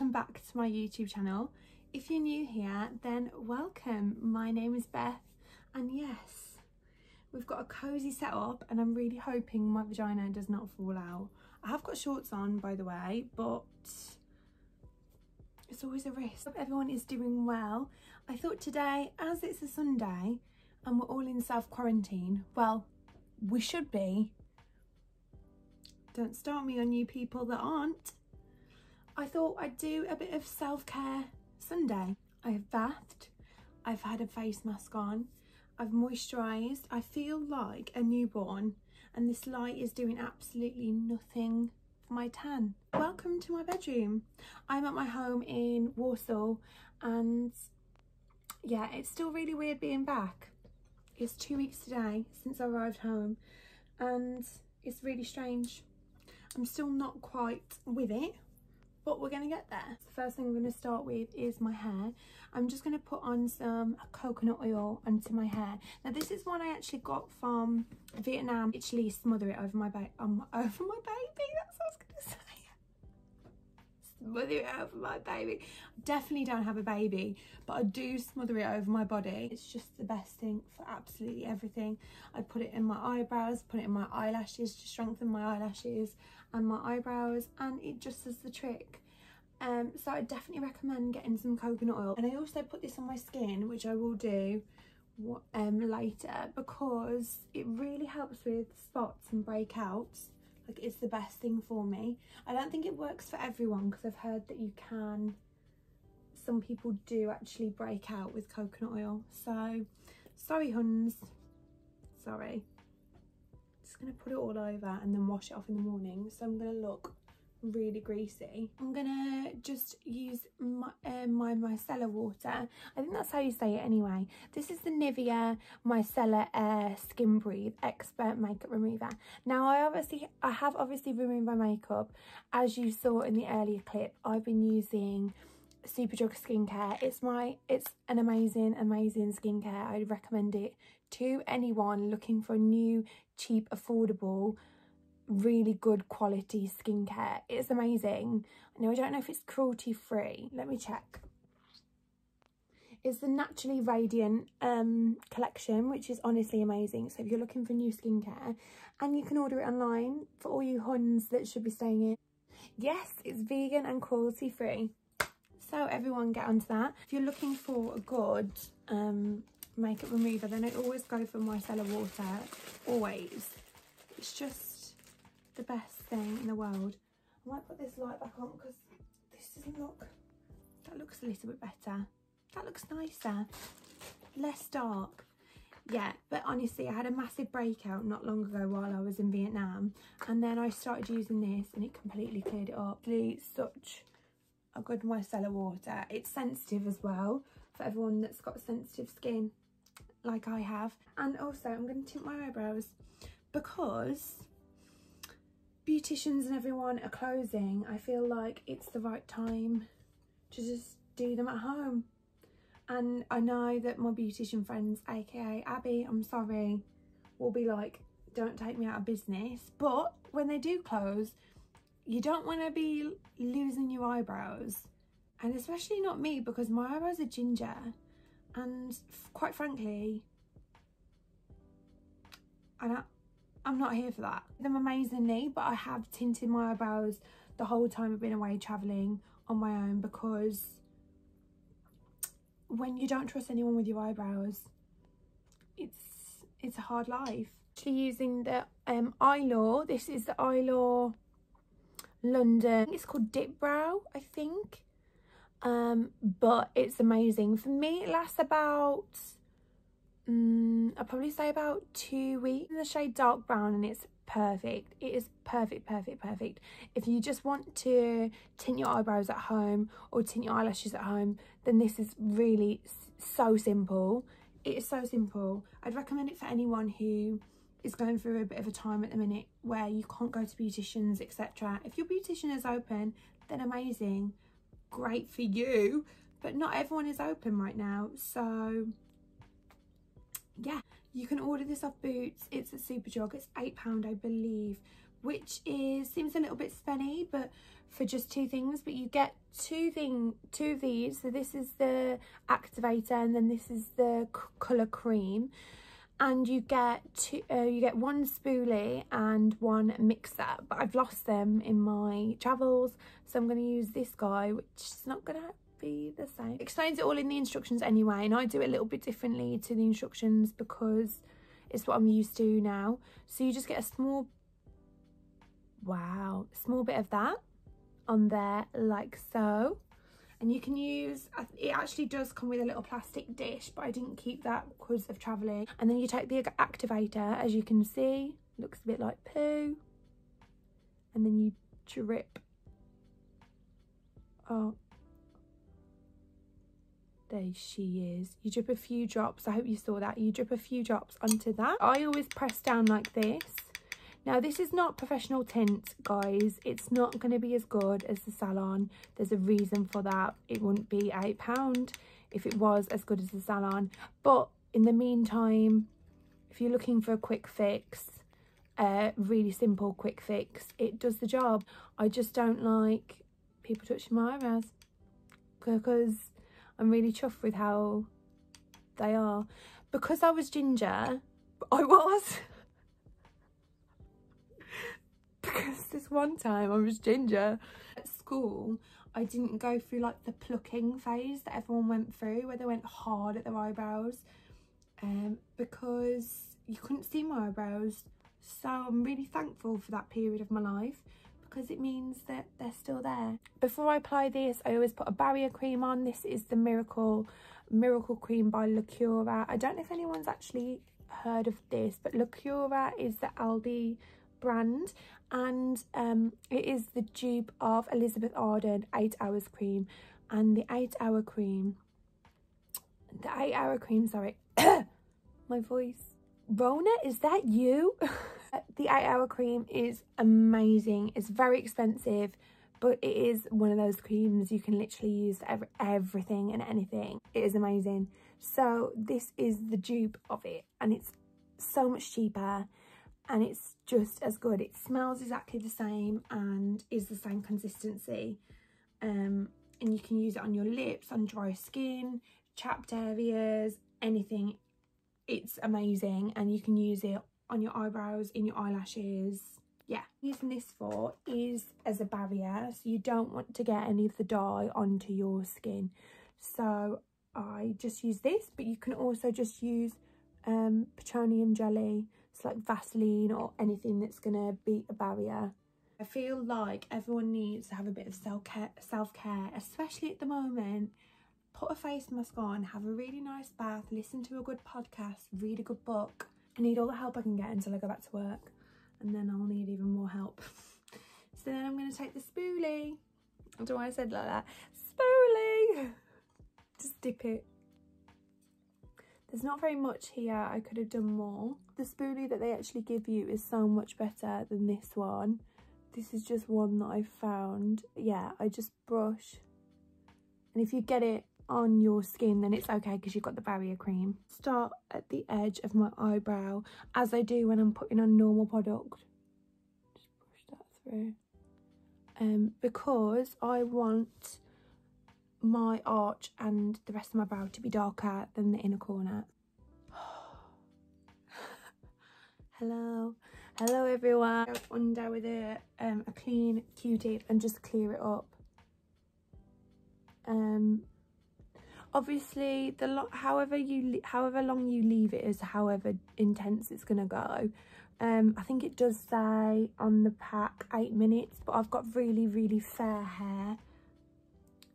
welcome back to my YouTube channel. If you're new here then welcome. My name is Beth and yes we've got a cozy setup and I'm really hoping my vagina does not fall out. I have got shorts on by the way but it's always a risk. Hope everyone is doing well. I thought today as it's a Sunday and we're all in self-quarantine, well we should be. Don't start me on you people that aren't. I thought I'd do a bit of self-care Sunday. I have bathed, I've had a face mask on, I've moisturised, I feel like a newborn and this light is doing absolutely nothing for my tan. Welcome to my bedroom. I'm at my home in Walsall and yeah, it's still really weird being back. It's two weeks today since I arrived home and it's really strange. I'm still not quite with it but we're going to get there. The first thing I'm going to start with is my hair. I'm just going to put on some coconut oil onto my hair. Now this is one I actually got from Vietnam. Literally smother it over my baby. Um, over my baby, that's what I Smother it over my baby. Definitely don't have a baby, but I do smother it over my body. It's just the best thing for absolutely everything. I put it in my eyebrows, put it in my eyelashes to strengthen my eyelashes and my eyebrows and it just does the trick. Um, so I definitely recommend getting some coconut oil. And I also put this on my skin, which I will do um, later because it really helps with spots and breakouts. Like it's the best thing for me. I don't think it works for everyone because I've heard that you can, some people do actually break out with coconut oil. So sorry huns, sorry just to put it all over and then wash it off in the morning. So I'm to look really greasy. I'm gonna just use my, uh, my micellar water. I think that's how you say it anyway. This is the Nivea Micellar Air Skin Breathe Expert Makeup Remover. Now I obviously, I have obviously removed my makeup. As you saw in the earlier clip, I've been using Superdrug skincare. It's my, it's an amazing, amazing skincare. I'd recommend it to anyone looking for a new, cheap, affordable, really good quality skincare. It's amazing. Now, I don't know if it's cruelty free. Let me check. It's the Naturally Radiant um, collection, which is honestly amazing. So if you're looking for new skincare, and you can order it online for all you huns that should be staying in. Yes, it's vegan and cruelty free. So everyone get onto that. If you're looking for a good um, makeup remover then I always go for micellar water always it's just the best thing in the world. I might put this light back on because this doesn't look that looks a little bit better. That looks nicer. Less dark. Yeah but honestly I had a massive breakout not long ago while I was in Vietnam and then I started using this and it completely cleared it up. It's such a good micellar water. It's sensitive as well for everyone that's got sensitive skin like I have. And also I'm going to tint my eyebrows because beauticians and everyone are closing. I feel like it's the right time to just do them at home. And I know that my beautician friends, aka Abby, I'm sorry, will be like, don't take me out of business. But when they do close, you don't want to be losing your eyebrows. And especially not me because my eyebrows are ginger and quite frankly I don't, I'm not here for that. Them amazingly but I have tinted my eyebrows the whole time I've been away travelling on my own because when you don't trust anyone with your eyebrows it's it's a hard life. Actually using the um Eylure, this is the Eylure London, it's called Dybrow I think um but it's amazing for me it lasts about um i'll probably say about two weeks. In the shade dark brown and it's perfect. It is perfect perfect perfect. If you just want to tint your eyebrows at home or tint your eyelashes at home then this is really so simple. It is so simple. I'd recommend it for anyone who is going through a bit of a time at the minute where you can't go to beauticians etc if your beautician is open then amazing. Great for you. But not everyone is open right now so yeah You can order this off Boots. It's a Superdrug. It's £8, I believe, which is seems a little bit spenny, but for just two things. But you get two thing, two of these. So this is the activator, and then this is the colour cream. And you get two, uh, you get one spoolie and one mixer, but I've lost them in my travels, so I'm going to use this guy, which is not to be the same. It explains it all in the instructions anyway, and I do it a little bit differently to the instructions because it's what I'm used to now. So you just get a small, wow, small bit of that on there like so. And you can use, it actually does come with a little plastic dish, but I didn't keep that because of travelling. And then you take the activator, as you can see, looks a bit like poo. And then you drip. Oh, there she is. You drip a few drops. I hope you saw that. You drip a few drops onto that. I always press down like this. Now, this is not professional tint, guys. It's not going to be as good as the Salon. There's a reason for that. It wouldn't be £8 if it was as good as the Salon. But in the meantime, if you're looking for a quick fix, a really simple quick fix, it does the job. I just don't like people touching my eyebrows because I'm really chuffed with how they are. Because I was ginger, I was. because this one time I was ginger. At school, I didn't go through like the plucking phase that everyone went through where they went hard at their eyebrows um, because you couldn't see my eyebrows. So I'm really thankful for that period of my life because it means that they're still there. Before I apply this, I always put a barrier cream on. This is the Miracle Miracle Cream by Lacura. I don't know if anyone's actually heard of this, but Lacura is the Aldi brand and um, it is the dupe of Elizabeth Arden 8 Hours Cream. And the 8 Hour Cream, the 8 Hour Cream, sorry, my voice. Rona, is that you? the 8 Hour Cream is amazing. It's very expensive, but it is one of those creams you can literally use for everything and anything. It is amazing. So this is the dupe of it and it's so much cheaper and it's just as good. It smells exactly the same and is the same consistency. Um, and you can use it on your lips, on dry skin, chapped areas, anything. It's amazing and you can use it on your eyebrows, in your eyelashes. Yeah, using this for is as a barrier, so you don't want to get any of the dye onto your skin. So I just use this, but you can also just use um, petroleum jelly, It's like Vaseline or anything that's going to be a barrier. I feel like everyone needs to have a bit of self-care, self-care, especially at the moment. Put a face mask on, have a really nice bath, listen to a good podcast, read a good book I need all the help I can get until I go back to work and then I'll need even more help. so then I'm going to take the spoolie. I don't know why I said like that. Spoolie! Just dip it. There's not very much here. I could have done more. The spoolie that they actually give you is so much better than this one. This is just one that I found. Yeah, I just brush. And if you get it on your skin then it's okay because you've got the barrier cream. Start at the edge of my eyebrow as I do when I'm putting on normal product. Just push that through. Um, because I want my arch and the rest of my brow to be darker than the inner corner. Hello. Hello everyone. Go under with a, um, a clean q-tip and just clear it up. Um, obviously the however you however long you leave it is however intense it's gonna go. Um i think it does say on the pack eight minutes but i've got really really fair hair.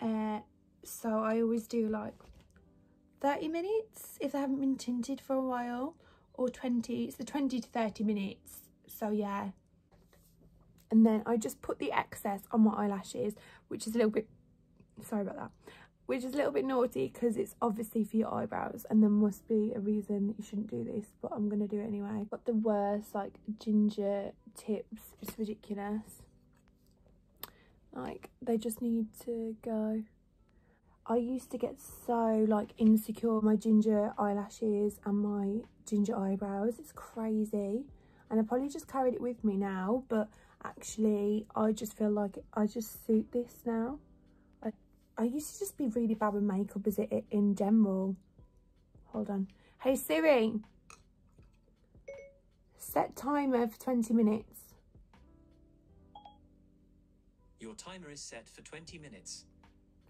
Uh so i always do like 30 minutes if they haven't been tinted for a while or 20 it's the 20 to 30 minutes. So yeah. And then i just put the excess on my eyelashes which is a little bit sorry about that which is a little bit naughty because it's obviously for your eyebrows and there must be a reason you shouldn't do this but i'm gonna do it anyway but the worst like ginger tips it's ridiculous like they just need to go I used to get so like insecure my ginger eyelashes and my ginger eyebrows. It's crazy. And I probably just carried it with me now, but actually I just feel like I just suit this now. I, used to just be really bad with makeup as it in general. Hold on. Hey Siri, set timer for 20 minutes. Your timer is set for 20 minutes.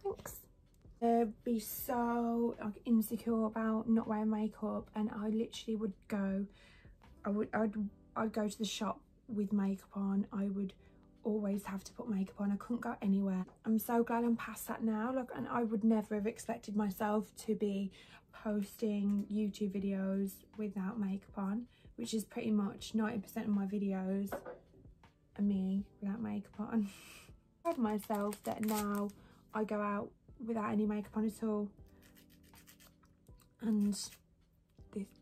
Thanks. I'd be so like insecure about not wearing makeup and I literally would go I would I'd I'd go to the shop with makeup on I would always have to put makeup on. I couldn't go anywhere. I'm so glad I'm past that now Look, and I would never have expected myself to be posting YouTube videos without makeup on which is pretty much 90% of my videos are me without makeup on. I proud myself that now I go out without any makeup on at all and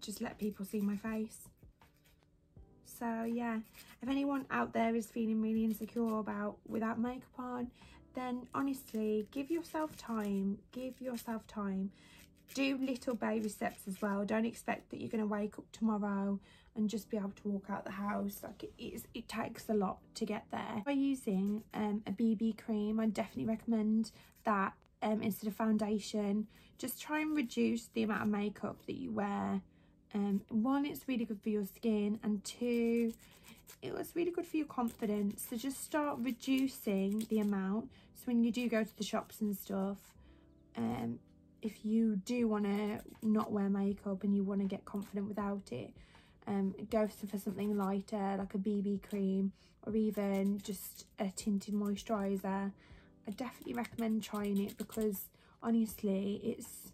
just let people see my face so yeah if anyone out there is feeling really insecure about without makeup on then honestly give yourself time give yourself time do little baby steps as well don't expect that you're going to wake up tomorrow and just be able to walk out the house like it is it takes a lot to get there by using um, a bb cream i definitely recommend that um, instead of foundation. Just try and reduce the amount of makeup that you wear. Um, one, it's really good for your skin, and two, it was really good for your confidence. So just start reducing the amount. So when you do go to the shops and stuff, um, if you do want to not wear makeup and you want to get confident without it, um, go for something lighter like a BB cream or even just a tinted moisturiser I definitely recommend trying it because honestly it's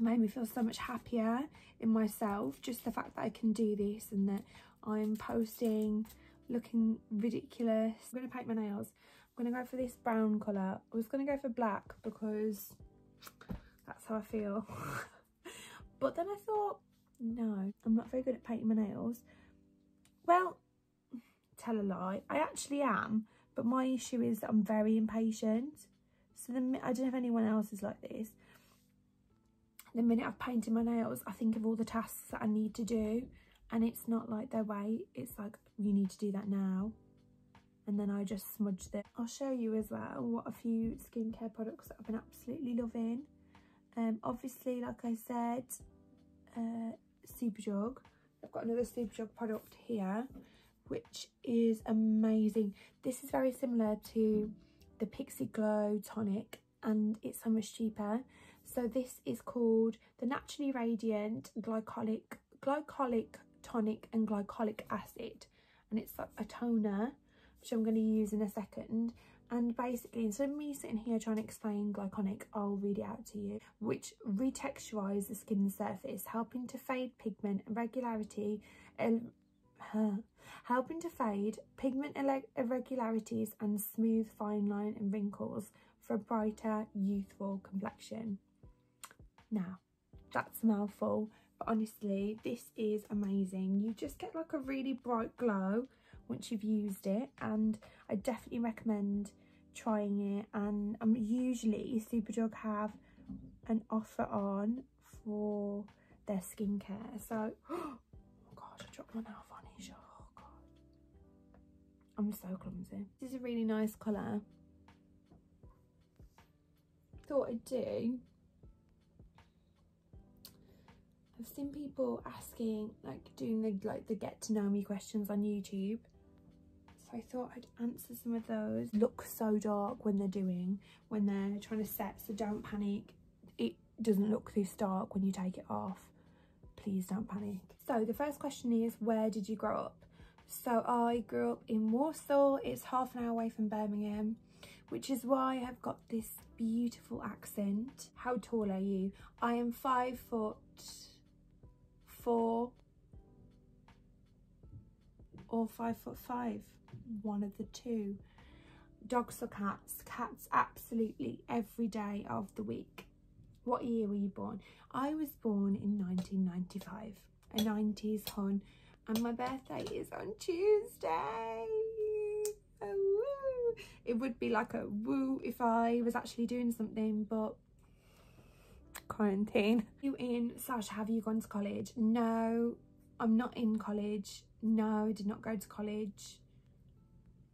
made me feel so much happier in myself just the fact that I can do this and that I'm posting looking ridiculous I'm to paint my nails I'm to go for this brown colour I was to go for black because that's how I feel but then I thought no I'm not very good at painting my nails well tell a lie I actually am but my issue is that I'm very impatient. So the I don't know if anyone else is like this. The minute I've painted my nails, I think of all the tasks that I need to do. And it's not like their way. It's like, you need to do that now. And then I just smudge it. I'll show you as well what a few skincare products that I've been absolutely loving. Um, obviously, like I said, uh, Superdrug. I've got another Superdrug product here which is amazing. This is very similar to the Pixi Glow Tonic and it's so much cheaper. So this is called the Naturally Radiant Glycolic, Glycolic Tonic and Glycolic Acid. And it's like a toner, which I'm going to use in a second. And basically, instead of me sitting here trying to explain glycolic, I'll read it out to you, which retexturize the skin surface, helping to fade pigment, irregularity, helping to fade pigment irregularities and smooth fine line and wrinkles for a brighter, youthful complexion. Now, that's a mouthful, but honestly, this is amazing. You just get like a really bright glow once you've used it, and I definitely recommend trying it. And um, usually, Superdrug have an offer on for their skincare. So, oh my god, I dropped my nail varnish. Oh god. I'm so clumsy. This is a really nice colour. Thought I'd do. I've seen people asking, like doing the like the get to know me questions on YouTube. So I thought I'd answer some of those. Look so dark when they're doing, when they're trying to set, so don't panic. It doesn't look this dark when you take it off. Please don't panic. So the first question is, where did you grow up? So I grew up in Walsall. It's half an hour away from Birmingham, which is why I've got this beautiful accent. How tall are you? I am five foot four or five foot five, one of the two. Dogs or cats? Cats absolutely every day of the week. What year were you born? I was born in 1995, a 90s hon and my birthday is on Tuesday. Oh, it would be like a woo if I was actually doing something, but quarantine. You in Sasha, have you gone to college? No, I'm not in college. No, I did not go to college.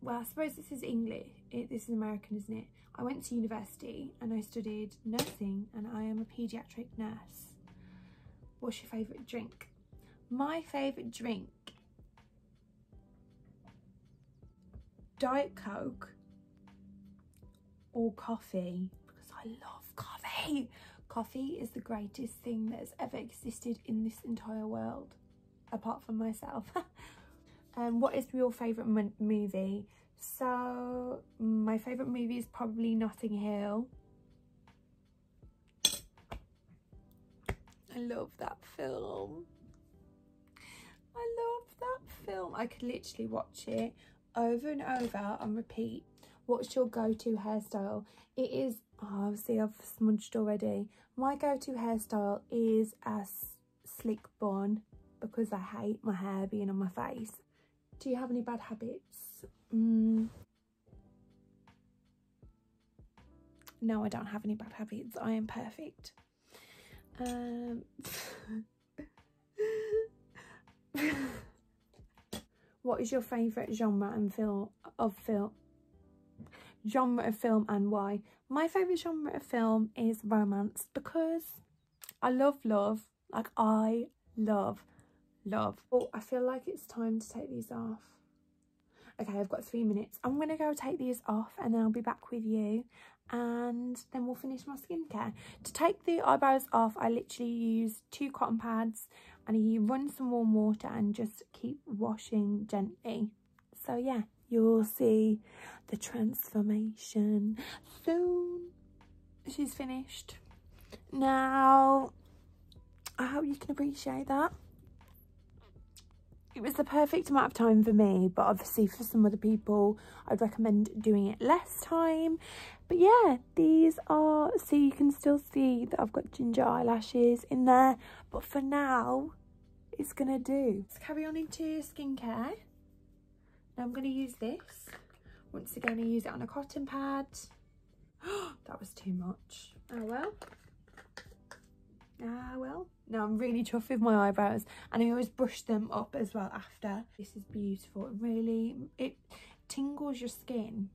Well, I suppose this is English. It, this is American, isn't it? I went to university and I studied nursing and I am a paediatric nurse. What's your favourite drink? My favourite drink Diet Coke or coffee because I love coffee. Coffee is the greatest thing that has ever existed in this entire world, apart from myself. um, what is your favourite movie? So, my favourite movie is probably Notting Hill. I love that film. I love that film. I could literally watch it over and over and repeat. What's your go-to hairstyle? It is, oh, see I've smudged already. My go-to hairstyle is a slick bun because I hate my hair being on my face. Do you have any bad habits? Mm. No, I don't have any bad habits. I am perfect. Um, what is your favourite genre and film of film genre of film and why? My favourite genre of film is romance because I love love. Like I love love. Oh, I feel like it's time to take these off. Okay, I've got three minutes. I'm going to go take these off and then I'll be back with you and then we'll finish my skincare. To take the eyebrows off, I literally use two cotton pads and you run some warm water and just keep washing gently. So yeah, you'll see the transformation. Soon. She's finished. Now, I hope you can appreciate that. It was the perfect amount of time for me but obviously for some other people I'd recommend doing it less time. But yeah these are so you can still see that I've got ginger eyelashes in there. But for now it's gonna do. Let's carry on into skincare now I'm gonna use this once again I use it on a cotton pad that was too much oh well ah well no, I'm really chuffed with my eyebrows and I always brush them up as well after. This is beautiful. It really, it tingles your skin.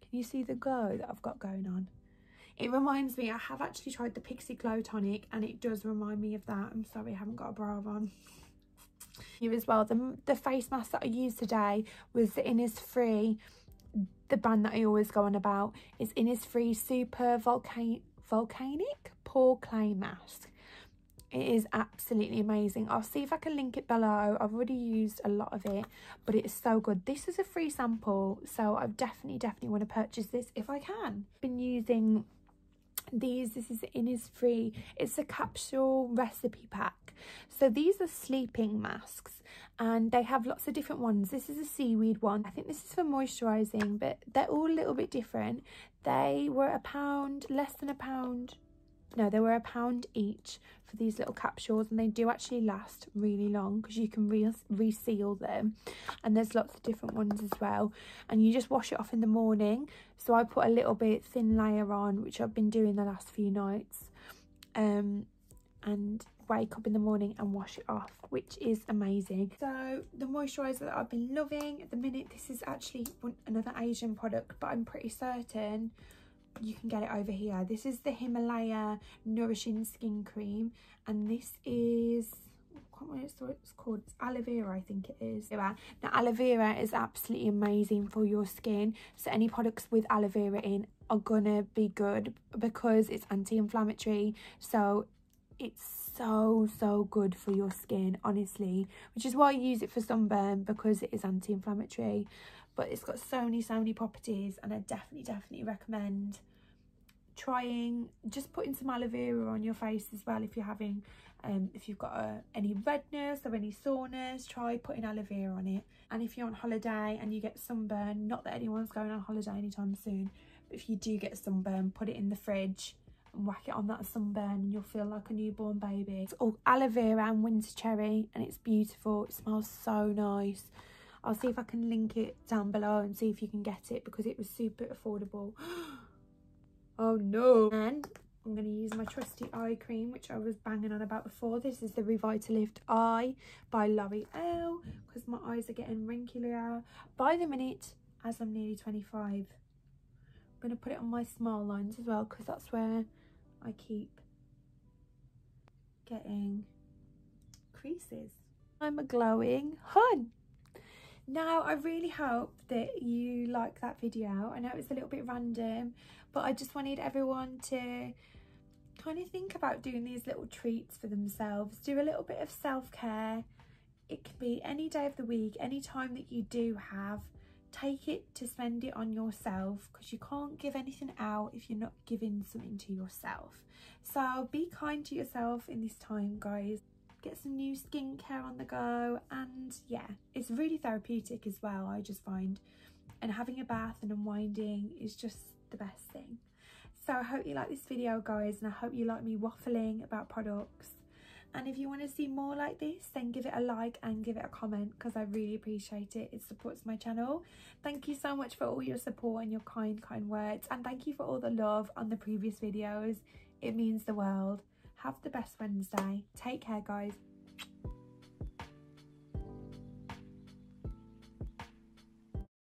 Can you see the glow that I've got going on? It reminds me, I have actually tried the Pixi Glow Tonic and it does remind me of that. I'm sorry, I haven't got a bra on. You as well, the, the face mask that I used today was the Innisfree, the brand that I always go on about. It's Innisfree Super Volcan Volcanic Pore Clay Mask. It is absolutely amazing. I'll see if i can link it below. I've already used a lot of it but it is so good. This is a free sample so i definitely definitely want to purchase this if i can. Been using these this is Innisfree it's a capsule recipe pack. So these are sleeping masks and they have lots of different ones. This is a seaweed one. I think this is for moisturizing but they're all a little bit different. They were a pound less than a pound no they were a pound each for these little capsules and they do actually last really long because you can re reseal them. And there's lots of different ones as well. And you just wash it off in the morning. So I put a little bit thin layer on which I've been doing the last few nights um and wake up in the morning and wash it off which is amazing. So the moisturizer that I've been loving at the minute this is actually another Asian product but I'm pretty certain you can get it over here. This is the himalaya nourishing skin cream and this is what it's called it's aloe vera i think it is. Now aloe vera is absolutely amazing for your skin so any products with aloe vera in are gonna be good because it's anti-inflammatory so it's so so good for your skin honestly which is why i use it for sunburn because it is anti-inflammatory. But it's got so many so many properties and I definitely definitely recommend trying just putting some aloe vera on your face as well if you're having um if you've got uh, any redness or any soreness try putting aloe vera on it. And if you're on holiday and you get sunburn not that anyone's going on holiday anytime soon but if you do get sunburn put it in the fridge and whack it on that sunburn and you'll feel like a newborn baby. It's all aloe vera and winter cherry and it's beautiful. It smells so nice. I'll see if I can link it down below and see if you can get it because it was super affordable. oh no. And I'm going to use my trusty eye cream, which I was banging on about before. This is the Revitalift Eye by L'Oreal because my eyes are getting wrinklier by the minute as I'm nearly 25. I'm going to put it on my smile lines as well because that's where I keep getting creases. I'm a glowing hun. Now, I really hope that you like that video. I know it was a little bit random, but I just wanted everyone to kind of think about doing these little treats for themselves. Do a little bit of self-care. It can be any day of the week, any time that you do have. Take it to spend it on yourself because you can't give anything out if you're not giving something to yourself. So be kind to yourself in this time, guys get some new skincare on the go and yeah it's really therapeutic as well I just find. And having a bath and unwinding is just the best thing. So I hope you like this video guys and I hope you like me waffling about products. And if you want to see more like this then give it a like and give it a comment because I really appreciate it. It supports my channel. Thank you so much for all your support and your kind kind words and thank you for all the love on the previous videos. It means the world have the best Wednesday. Take care, guys.